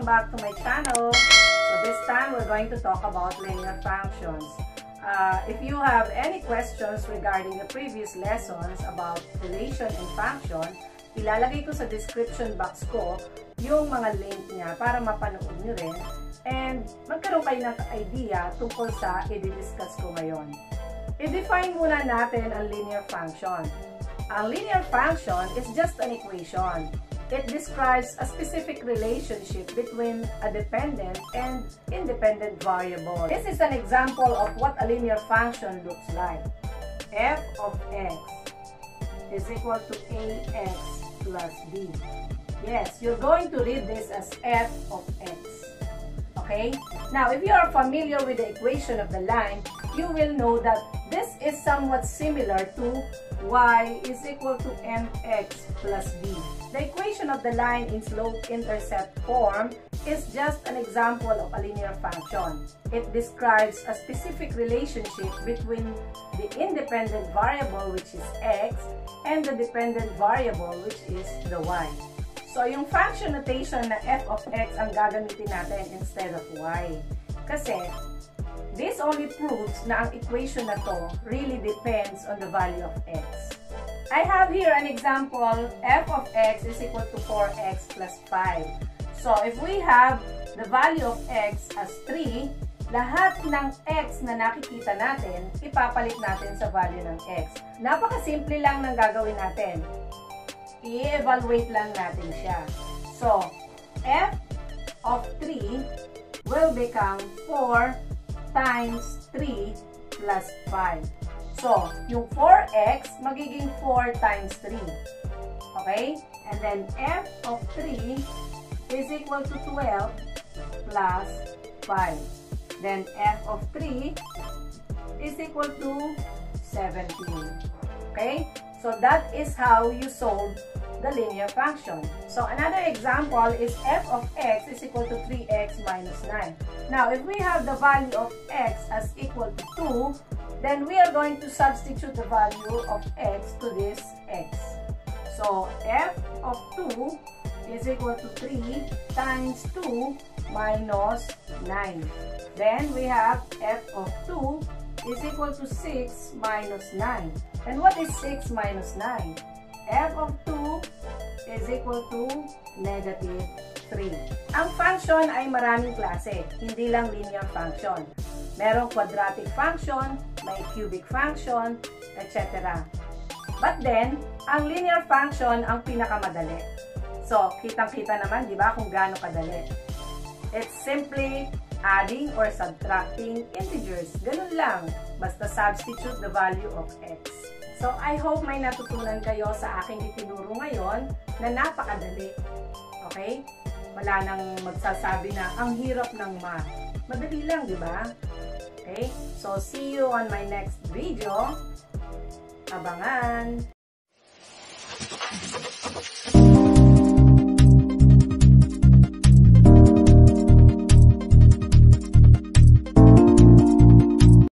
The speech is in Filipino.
Welcome back to my channel. So this time we're going to talk about linear functions. Uh, if you have any questions regarding the previous lessons about relation and function, ilalagay ko sa description box ko yung mga link niya para mapanood nyo rin and magkaroon kayo ng idea tungkol sa i-discuss ko ngayon. I-define muna natin ang linear function. Ang linear function is just an equation. It describes a specific relationship between a dependent and independent variable. This is an example of what a linear function looks like. f of x is equal to ax plus b. Yes, you're going to read this as f of x. Okay? Now, if you are familiar with the equation of the line, you will know that this is somewhat similar to y is equal to mx plus b. The equation of the line in slope-intercept form is just an example of a linear function. It describes a specific relationship between the independent variable which is x and the dependent variable which is the y. So, yung function notation na f of x ang gagamitin natin instead of y. Kasi, this only proves na ang equation na to really depends on the value of x. I have here an example, f of x is equal to 4x plus 5. So, if we have the value of x as 3, lahat ng x na nakikita natin, ipapalit natin sa value ng x. Napakasimple lang ng gagawin natin. I-evaluate lang natin siya. So, f of 3 will become 4 times 3 plus 5. So, yung 4x, magiging 4 times 3. Okay? And then, f of 3 is equal to 12 plus 5. Then, f of 3 is equal to 17. Okay? So, that is how you solve the linear function. So, another example is f of x is equal to 3x minus 9. Now, if we have the value of x as equal to 2, then we are going to substitute the value of x to this x. So, f of 2 is equal to 3 times 2 minus 9. Then, we have f of 2 is equal to 6 minus 9. And what is 6 minus 9? f of 2 is equal to negative 3. Ang function ay maraming klase, hindi lang linear function. Merong quadratic function, may cubic function, etc. But then, ang linear function ang pinakamadali. So, kitang-kita naman, di ba, kung gaano kadali. It's simply adding or subtracting integers. Ganun lang. Basta substitute the value of x. So, I hope may natutunan kayo sa aking itinuro ngayon na napakadali. Okay? Wala nang magsasabi na ang hirap ng math. Madali lang, di ba? Okay? So, see you on my next video. Abangan!